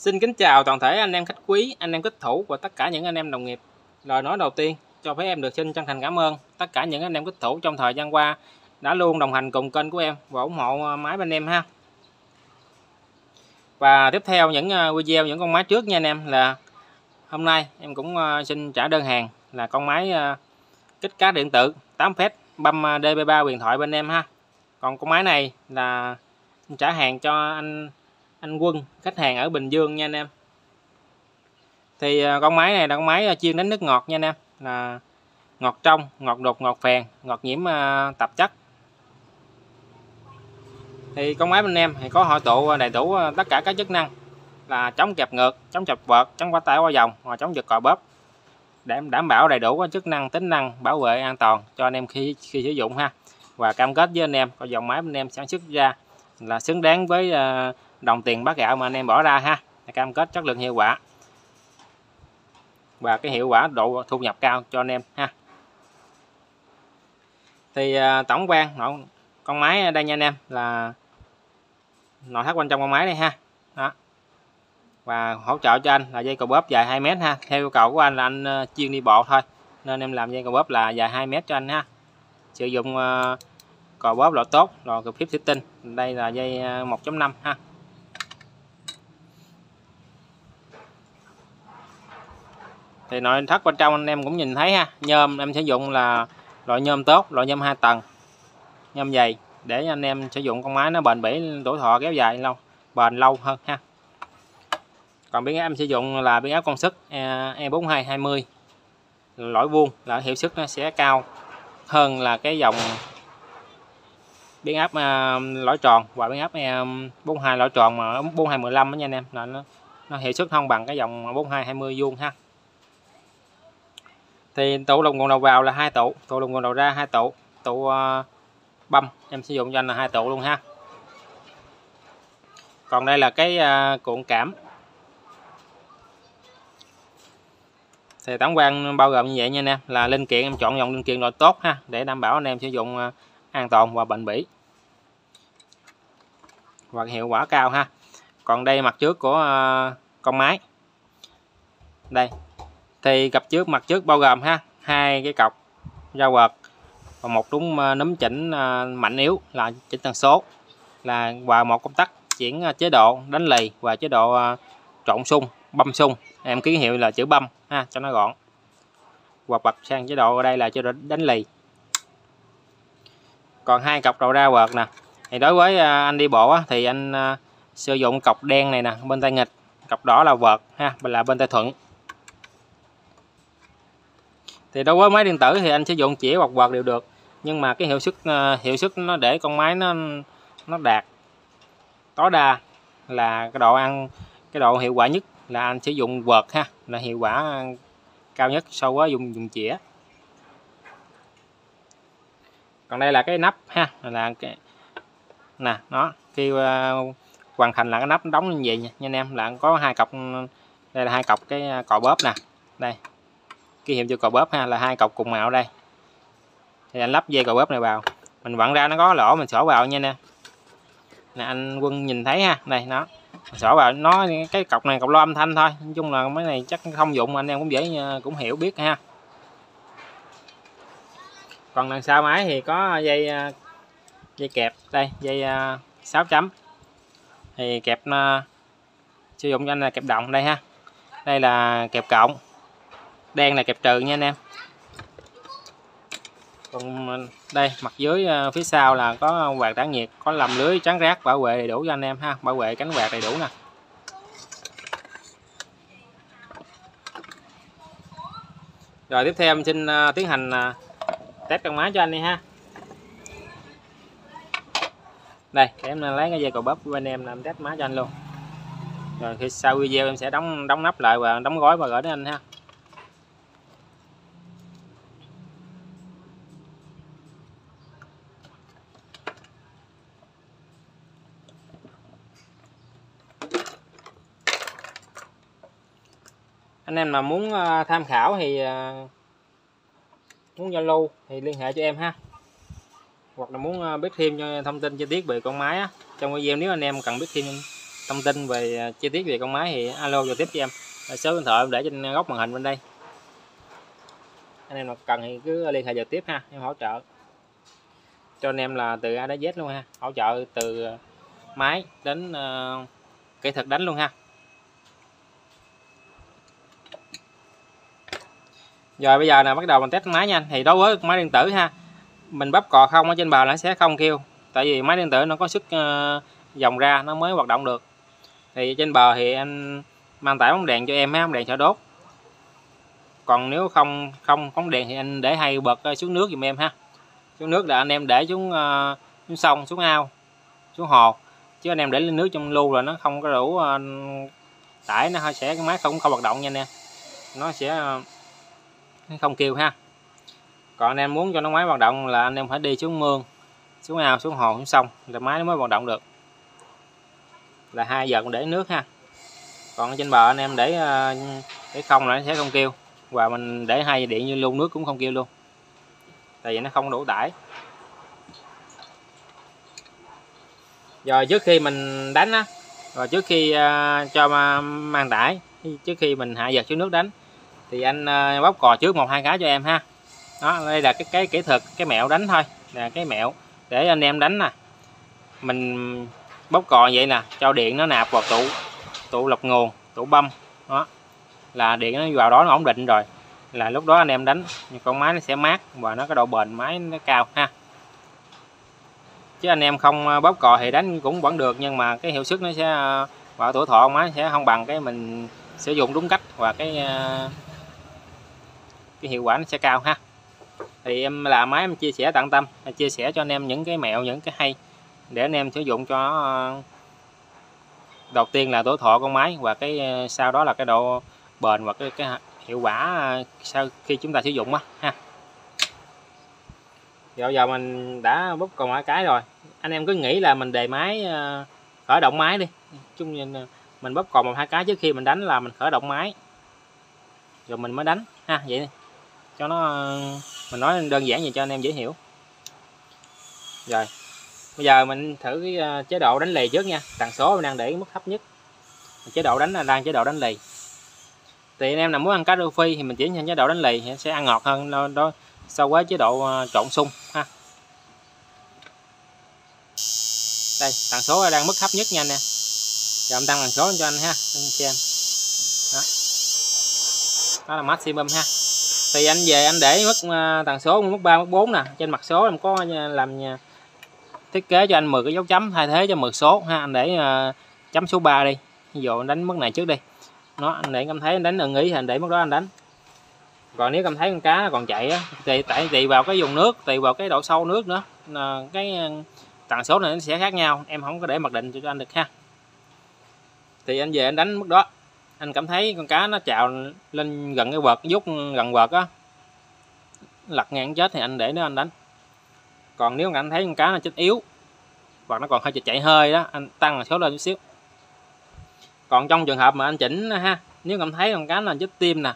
Xin kính chào toàn thể anh em khách quý, anh em kích thủ và tất cả những anh em đồng nghiệp. Lời nói đầu tiên, cho phép em được xin chân thành cảm ơn tất cả những anh em kích thủ trong thời gian qua đã luôn đồng hành cùng kênh của em và ủng hộ à, máy bên em ha. Và tiếp theo những à, video những con máy trước nha anh em là hôm nay em cũng à, xin trả đơn hàng là con máy kích cá điện tử 8 phép băm DB3 huyền thoại bên em ha. Còn con máy này là trả hàng cho anh anh Quân, khách hàng ở Bình Dương nha anh em. Thì à, con máy này là con máy à, chuyên đánh nước ngọt nha anh em. Là ngọt trong, ngọt đục ngọt phèn, ngọt nhiễm à, tạp chất. Thì con máy bên em thì có hội tụ đầy đủ tất cả các chức năng là chống kẹp ngược, chống chập vợt, chống quá tải qua dòng và chống giật cò bóp. Để đảm bảo đầy đủ các chức năng tính năng, bảo vệ an toàn cho anh em khi khi sử dụng ha. Và cam kết với anh em có dòng máy bên em sản xuất ra là xứng đáng với đồng tiền bát gạo mà anh em bỏ ra ha. Cam kết chất lượng hiệu quả. Và cái hiệu quả độ thu nhập cao cho anh em ha. Thì à, tổng quan nội con máy đây nha anh em là nội thất bên trong con máy đây ha. Đó. Và hỗ trợ cho anh là dây cầu bóp dài 2 mét ha. Theo yêu cầu của anh là anh à, chuyên đi bộ thôi. Nên em làm dây cầu bóp là dài 2 mét cho anh ha. Sử dụng à, uh, cò bóp loại tốt loại cực phíp thủy tinh. Đây là dây à, 1.5 ha. Thì nội thất bên trong anh em cũng nhìn thấy ha. Nhôm em sử dụng là loại nhôm tốt loại nhôm hai tầng. Nhôm dày để anh em sử dụng con máy nó bền bỉ tuổi thọ kéo dài lâu bền lâu hơn ha. Còn biến áp em sử dụng là biến áp công suất e, E4220 lõi vuông là hiệu suất nó sẽ cao hơn là cái dòng biến áp à, lõi tròn. Và biến áp E42 lõi tròn mà 4215 đó nha anh em là nó, nó hiệu suất không bằng cái dòng 4220 vuông ha thì tủ lồng nguồn đầu vào là hai tủ. Tủ lồng nguồn đầu ra hai tủ. Tủ uh, băm. Em sử dụng cho anh là hai tủ luôn ha. Còn đây là cái uh, cuộn cảm. Thì tổng quan bao gồm như vậy nha anh em. Là linh kiện em chọn dòng linh kiện loại tốt ha. Để đảm bảo anh em sử dụng uh, an toàn và bền bỉ. Và hiệu quả cao ha. Còn đây mặt trước của uh, con máy. Đây thì cặp trước, mặt trước bao gồm ha, hai cái cọc dao quật và một đúng ờ, nấm chỉnh ờ, mạnh yếu là chỉnh tần số. Là và một công tắc, chuyển ờ, chế độ đánh lì và chế độ trộn sung băm sung em ký hiệu là chữ băm ha, cho nó gọn. Hoặc bật sang chế độ ở đây là chế độ đánh lì. Còn hai cọc đầu ra quật nè. Thì đối với anh đi bộ thì anh sử dụng cọc đen này nè, bên tay nghịch. Cọc đỏ là vợt ha là bên tay thuận thì đối với máy điện tử thì anh sử dụng chỉ hoặc quạt đều được. Nhưng mà cái hiệu suất ờ, hiệu suất nó để con máy nó nó đạt tối đa là cái độ ăn cái độ hiệu quả nhất là anh sử dụng quạt ha là hiệu quả cao nhất so với dùng dùng chĩa. Còn đây là cái nắp ha là cái nè nó khi uh, hoàn thành là cái nắp đóng như vậy nha, anh em là có hai cọc đây là hai cọc cái ờ, cò bóp nè. Đây ký hiệu cho cò bóp ha, là hai cọc cùng màu đây. Thì anh lắp dây cò bóp này vào. Mình vặn ra nó có lỗ, mình xỏ vào nha nè. Nè, anh quân nhìn thấy ha, đây, nó. Xỏ vào, nó, cái cọc này cọc lo âm thanh thôi. Nói chung là mấy này chắc không dụng, anh em cũng dễ à, cũng hiểu biết ha. Còn đằng sau máy thì có dây à, dây kẹp. Đây, dây à, 6 chấm. Thì kẹp sử dụng cho anh là kẹp động đây ha. Đây là kẹp cộng đen là kẹp trừ nha anh em. Còn ờ, đây, mặt dưới ờ, phía sau là có quạt tản nhiệt, có lầm lưới trắng rác, bảo vệ đầy đủ cho anh em ha, bảo vệ cánh quạt đầy đủ nè. Rồi tiếp theo em xin ờ, tiến hành test con máy cho anh đi ha. Đây, em lấy cái dây cầu bóp của anh em làm test máy cho anh luôn. Rồi khi sau video em sẽ đóng đóng nắp lại và đóng gói và gửi đến anh ha. Em mà muốn ờ, tham khảo thì muốn muốn Zalo thì liên hệ cho em ha. Hoặc là muốn ờ, biết thêm thông tin chi tiết về con máy á. Trong video nếu anh em cần biết thêm thông tin về chi tiết về con máy thì alo trực tiếp cho em. Số điện thoại em để trên góc màn hình bên đây. Anh em nào cần thì cứ liên hệ trực tiếp ha em hỗ trợ. Cho anh em là từ A đến Z luôn ha hỗ trợ từ máy đến uh, kỹ thuật đánh luôn ha. Rồi bây giờ là bắt đầu mình test máy nha thì đối với máy điện tử ha mình bắp cò không ở trên bờ nó sẽ không kêu. Tại vì máy điện tử nó có sức uh, dòng ra nó mới hoạt động được. Thì trên bờ thì anh mang tải bóng đèn cho em mấy bóng đèn sẽ đốt. Còn nếu không không bóng đèn thì anh để hay bật ờ, xuống nước giùm em ha. Xuống nước là anh em để xuống uh, xuống sông xuống ao xuống hồ. Chứ anh em để lên nước trong lưu là nó không có đủ uh, tải nó sẽ cái máy không không hoạt động nha anh em. Nó sẽ uh, không kêu ha. Còn anh em muốn cho nó máy hoạt động là anh em phải đi xuống mương, xuống ao, xuống hồ, xuống sông là máy nó mới hoạt động được. Là hai giờ để nước ha. Còn trên bờ anh em để ờ, để không là nó sẽ không kêu. Và mình để hai điện như luôn, nước cũng không kêu luôn. Tại vì nó không đủ tải. Rồi trước khi mình đánh á, rồi trước khi ờ, cho mang tải, trước khi mình hạ giật xuống nước đánh thì anh ờ, bóc cò trước một hai cái cho em ha. Đó, đây là cái cái kỹ thuật, cái mẹo đánh thôi, là cái mẹo để anh em đánh nè. Mình bóc cò vậy nè, cho điện nó nạp vào tụ tụ lọc nguồn tụ bâm đó. Là điện nó vào đó nó ổn định rồi, là lúc đó anh em đánh con máy nó sẽ mát và nó có độ bền máy nó cao ha. Chứ anh em không ờ, bóp cò thì đánh cũng vẫn được, nhưng mà cái hiệu suất nó sẽ ờ, và tuổi thọ máy sẽ không bằng cái mình sử dụng đúng cách và cái cái hiệu quả nó sẽ cao ha. Thì em là máy em chia sẻ tận tâm chia sẻ cho anh em những cái mẹo những cái hay để anh em sử dụng cho đầu tiên là tuổi thọ con máy và cái sau đó là cái độ bền và cái, cái hiệu quả à, sau khi chúng ta sử dụng á ha. Giờ giờ mình đã bút còn hai cái rồi. Anh em cứ nghĩ là mình đề máy à, khởi động máy đi. Chung nhìn à, mình bóp còn một hai cái trước khi mình đánh là mình khởi động máy. Rồi mình mới đánh ha vậy đi cho nó mình nói đơn giản vậy cho anh em dễ hiểu. Rồi bây giờ mình thử cái à, chế độ đánh lì trước nha. Tần số mình đang để mức thấp nhất. Chế độ đánh là đang chế độ đánh lì. Thì anh em nào muốn ăn cá rô phi thì mình chuyển sang chế độ đánh lì sẽ ăn ngọt hơn đó, đó so với chế độ à, trộn sung ha. Đây tần số đang mức thấp nhất nha anh nè giờ em tăng tần số cho anh ha anh xem đó. Đó là maximum ha thì anh về anh để mức ờ, tần số mức 3 mức 4 nè. Trên mặt số em có ờ, làm ờ, thiết kế cho anh 10 cái dấu chấm, thay thế cho 10 số ha. Anh để chấm số 3 đi. Ví dụ anh đánh mức này trước đi. Nó, anh để cảm thấy anh đánh ưng ý thì anh để mức đó anh đánh. Còn nếu cảm thấy con cá còn chạy á, thì tại tùy vào cái dùng nước, tùy vào cái độ sâu nước nữa. Cái tần số này nó sẽ khác nhau. Em không có để mặc định cho anh được ha. Thì anh về anh đánh mức đó anh cảm thấy con cá nó chào lên gần cái vợt rút gần vợt á. Lật ngang chết thì anh để nó anh đánh. Còn nếu anh thấy con cá nó chết yếu, hoặc nó còn hơi chạy hơi đó, anh tăng số lên chút xíu. Còn trong trường hợp mà anh chỉnh ha, nếu cảm thấy con cá nó chết tim nè,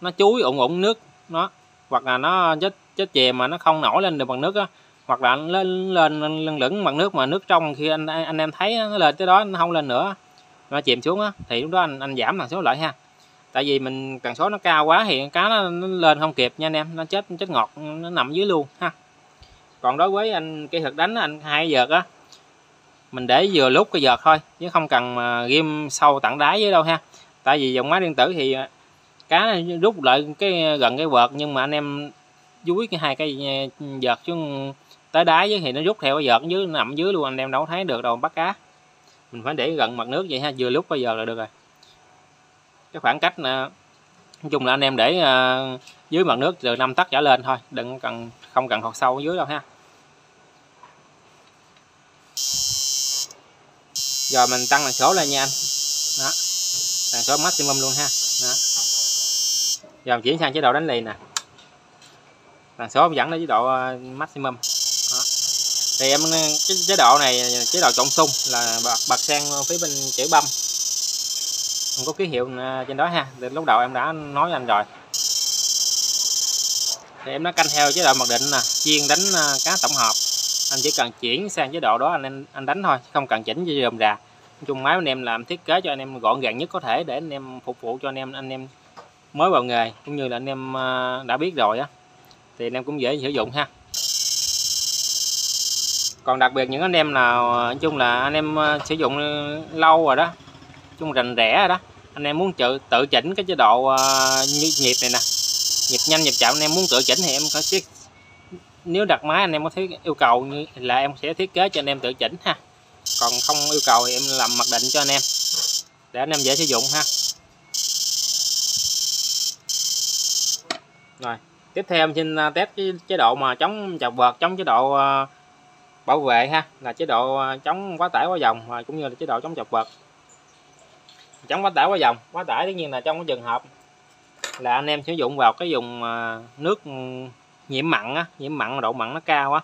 nó chuối ụng ụng nước nó, hoặc là nó chết chết chè mà nó không nổi lên được bằng nước á, hoặc là lên lên lưng lửng bằng nước mà nước trong khi anh anh em thấy nó lên tới đó, nó không lên nữa nó chìm xuống á thì lúc đó anh anh giảm tần số lại ha. Tại vì mình tần số nó cao quá thì cá nó, nó lên không kịp nha anh em nó chết chết ngọt nó nằm dưới luôn ha. Còn đối với anh kỹ thuật đánh anh hai giờ á mình để vừa lúc cái giờ thôi chứ không cần mà ghim sâu tận đáy với đâu ha. Tại vì dòng máy điện tử thì à, cá rút lại cái gần cái vợt nhưng mà anh em dúi cái hai cái à, vợt chứ tới đáy với thì nó rút theo cái vợt dưới nằm dưới luôn anh em đâu thấy được đâu bắt cá mình phải để gần mặt nước vậy ha vừa lúc bây giờ là được rồi. Cái khoảng cách nè nói chung là anh em để uh, dưới mặt nước từ 5 tấc trở lên thôi đừng cần không cần hột sâu dưới đâu ha. Giờ mình tăng tần số lên nha anh. Đó tần số maximum luôn ha. Đó. Giờ mình chuyển sang chế độ đánh lì nè. Tần số dẫn đến chế độ à, maximum thì em cái chế độ này chế độ trộn sung là bật, bật sang phía bên chữ băm không có ký hiệu à, trên đó ha thì lúc đầu em đã nói anh rồi. Thì em nó canh theo chế độ mặc định nè chiên đánh à, cá tổng hợp. Anh chỉ cần chuyển sang chế độ đó anh anh đánh thôi không cần chỉnh cho dùm rà. Chung máy anh em làm thiết kế cho anh em gọn gàng nhất có thể để anh em phục vụ cho anh em anh em mới vào nghề cũng như là anh em à, đã biết rồi á. Thì anh em cũng dễ sử dụng ha còn đặc biệt những anh em nào nói chung là anh em ờ, sử dụng lâu rồi đó chung rành rẽ rồi đó. Anh em muốn tự tự chỉnh cái chế độ uh, nhịp này nè nhịp nhanh nhịp chậm anh em muốn tự chỉnh thì em có thiết nếu đặt máy anh em có thiết yêu cầu như là em sẽ thiết kế cho anh em tự chỉnh ha. Còn không yêu cầu thì em làm mặc định cho anh em để anh em dễ sử dụng ha. Rồi tiếp theo em xin ờ, test cái chế độ mà chống chập vợt chống chế độ bảo vệ ha, là chế độ à, chống quá tải quá dòng và cũng như là chế độ chống chập vật. Chống quá tải quá dòng, quá tải tất nhiên là trong cái trường hợp là anh em sử dụng vào cái dùng à, nước ừ, nhiễm mặn á, nhiễm mặn, độ mặn nó cao á,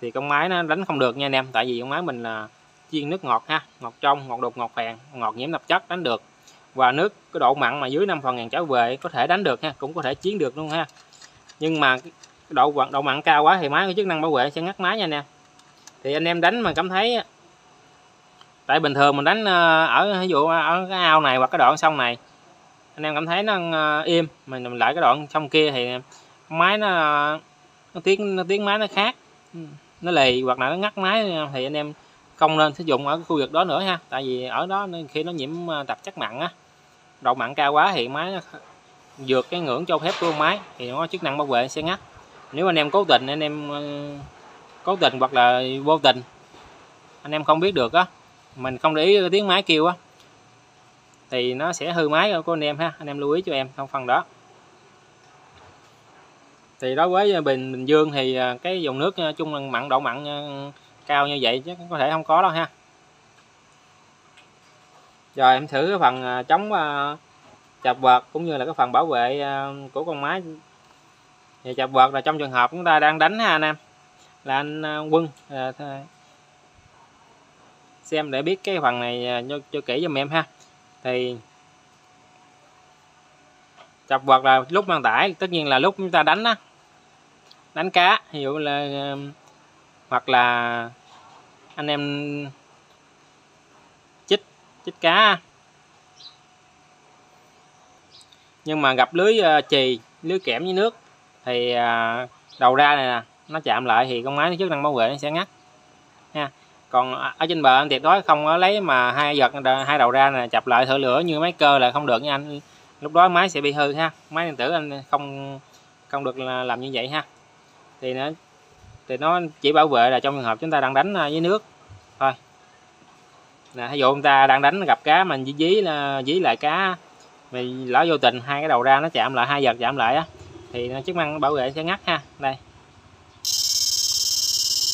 thì con máy nó đánh không được nha anh em. Tại vì con máy mình là chiên nước ngọt ha, ngọt trong, ngọt đục, ngọt phèn, ngọt nhiễm nạp chất đánh được. Và nước cái độ mặn mà dưới 5 phần ngàn trở về có thể đánh được ha, cũng có thể chiến được luôn ha. Nhưng mà độ độ mặn cao quá thì máy có chức năng bảo vệ sẽ ngắt máy nha anh em thì anh em đánh mà cảm thấy tại bình thường mình đánh ờ, ở ví dụ ở cái ao này hoặc cái đoạn sông này, anh em cảm thấy nó ờ, im, mình lại cái đoạn sông kia thì máy nó nó tiếng nó tiếng máy nó khác, nó lì hoặc là nó ngắt máy, thì anh em không nên sử dụng ở khu vực đó nữa ha. Tại vì ở đó khi nó nhiễm ờ, tạp chất mặn á, độ mặn cao quá thì máy nó vượt cái ngưỡng cho phép của máy, thì nó có chức năng bảo vệ sẽ ngắt. Nếu anh em cố tình, anh em cố tình hoặc là vô tình. Anh em không biết được á, mình không để ý tiếng máy kêu á, thì nó sẽ hư máy của anh em ha. Anh em lưu ý cho em trong phần đó. Thì đối với bình bình dương thì à, cái dòng nước à, chung là mặn, độ mặn à, cao như vậy chứ có thể không có đâu ha. Rồi em thử cái phần chống chập vợt cũng như là cái phần bảo vệ của con máy. Thì chập vợt là trong trường hợp chúng ta đang đánh ha anh em là anh à, quân. À, xem để biết cái phần này à, cho, cho kỹ giùm em ha. Thì chập vật là lúc mang tải tất nhiên là lúc chúng ta đánh á. Đánh cá ví dụ là hoặc là anh em chích chích cá nhưng mà gặp lưới chì lưới kẽm với nước thì đầu ra này nè nó chạm lại thì con máy nó chức năng bảo vệ nó sẽ ngắt. Nha còn ở trên bờ anh tuyệt đối không có lấy mà hai giật hai đầu ra này chập lại thử lửa như máy cơ là không được nha anh. Lúc đó máy sẽ bị hư ha. Máy điện tử anh không không được làm như vậy ha. Thì nó thì nó chỉ bảo vệ là trong trường hợp chúng ta đang đánh với nước thôi. Nè ví dụ chúng ta đang đánh gặp cá mình dí dí là dí lại cá mình lỡ vô tình hai cái đầu ra nó chạm lại, hai giật chạm lại á, thì nó chức năng bảo vệ sẽ ngắt ha. Đây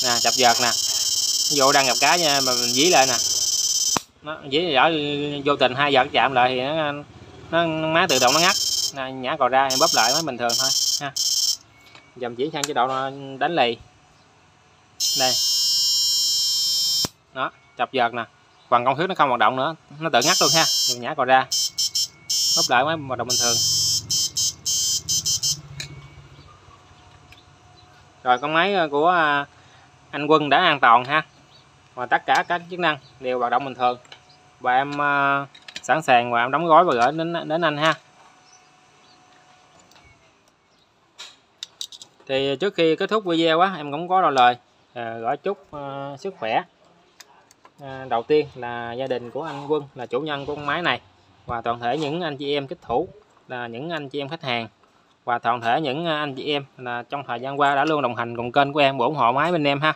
nè chập vợt nè. Vô đang gặp cá nha mà mình dí lại nè. Nó dí rõ vô tình hai vợt chạm lại thì nó nó má tự động nó ngắt. Nè, nhả cò ra em bóp lại mới bình thường thôi ha. Dòng chuyển sang chế độ ờ, đánh lì. Đây. Đó chập vợt nè. Bằng công thức nó không hoạt động nữa nó tự ngắt luôn ha. Mình nhả còn ra. Bóp lại mới hoạt động bình thường. Rồi con máy ờ, của à, anh Quân đã an toàn ha. Và tất cả các chức năng đều hoạt động bình thường. Và em uh, sẵn sàng và em đóng gói và gửi đến đến anh ha. Thì trước khi kết thúc video á em cũng có đôi lời à, gửi chúc à, sức khỏe. Đầu tiên là gia đình của anh Quân là chủ nhân của con máy này. Và toàn thể những anh chị em kích thủ là những anh chị em khách hàng và toàn thể những à, anh chị em là trong thời gian qua đã luôn đồng hành cùng kênh của em ủng hộ máy bên em ha.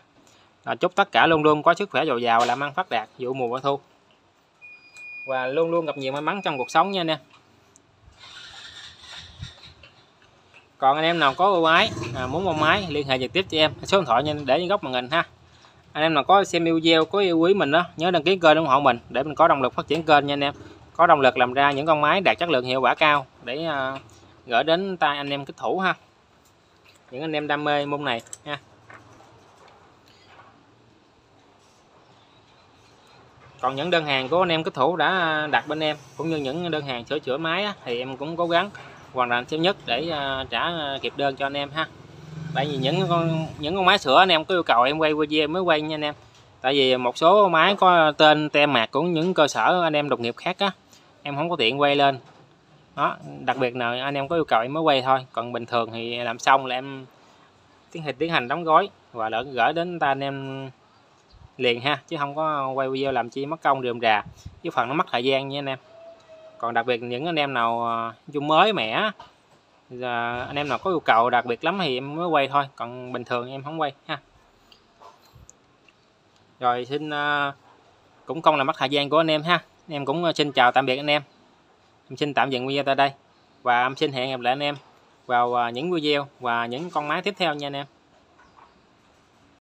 Là chúc tất cả luôn luôn có sức khỏe dồi dào làm ăn phát đạt vụ mùa bội thu. Và luôn luôn gặp nhiều may mắn trong cuộc sống nha anh em. Còn anh em nào có ưu ái à, muốn mua máy liên hệ trực tiếp cho em. Số điện thoại nhanh để trên góc màn hình ha. Anh em nào có xem video có yêu quý mình đó nhớ đăng ký kênh ủng hộ mình để mình có động lực phát triển kênh nha anh em. Có động lực làm ra những con máy đạt chất lượng hiệu quả cao để à, gửi đến tay anh em kích thủ ha. Những anh em đam mê môn này ha. Còn những đơn hàng của anh em kích thủ đã đặt bên em cũng như những đơn hàng sửa chữa máy á, thì em cũng cố gắng hoàn thành sớm nhất để à, trả kịp đơn cho anh em ha. Tại vì những con những con máy sửa anh em có yêu cầu em quay video mới quay nha anh em. Tại vì một số máy có tên tem mạc của những cơ sở anh em đồng nghiệp khác á em không có tiện quay lên đó, đặc biệt là anh em có yêu cầu em mới quay thôi. Còn bình thường thì làm xong là em tiến hành tiến hành đóng gói và đỡ gửi đến ta, anh em liền ha, chứ không có quay video làm chi mất công, rườm rà. Chứ phần nó mất thời gian nha anh em. Còn đặc biệt những anh em nào à, chung mới, mẻ, giờ anh em nào có yêu cầu đặc biệt lắm thì em mới quay thôi. Còn bình thường em không quay ha. Rồi xin à, cũng không là mất thời gian của anh em ha. Em cũng xin chào tạm biệt anh em em xin tạm dừng video tại đây. Và em xin hẹn gặp lại anh em vào à, những video và những con máy tiếp theo nha anh em.